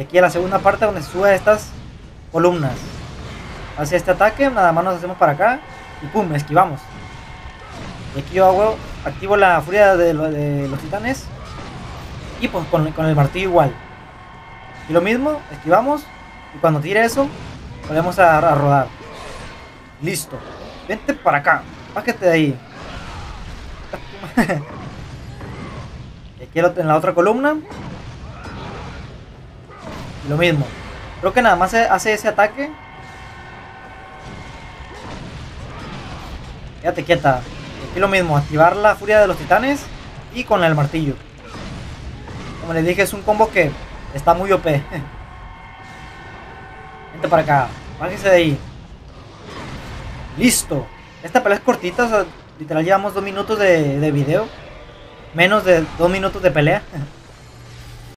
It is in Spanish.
Aquí a la segunda parte donde se sube estas columnas. Hacia este ataque, nada más nos hacemos para acá. Y pum, esquivamos. Y aquí yo hago, activo la furia de, lo- de los titanes. Y pues con, el martillo igual. Y lo mismo, esquivamos. Y cuando tire eso, podemos a, a rodar. Listo. Vente para acá. Bájate de ahí. y aquí en la otra columna. Lo mismo. Creo que nada más hace ese ataque. Quédate quieta. Aquí lo mismo, activar la furia de los titanes y con el martillo. Como les dije, es un combo que está muy OP. Vente para acá. Bájese de ahí. Listo. Esta pelea es cortita, o sea, literal llevamos dos minutos de video. Menos de dos minutos de pelea.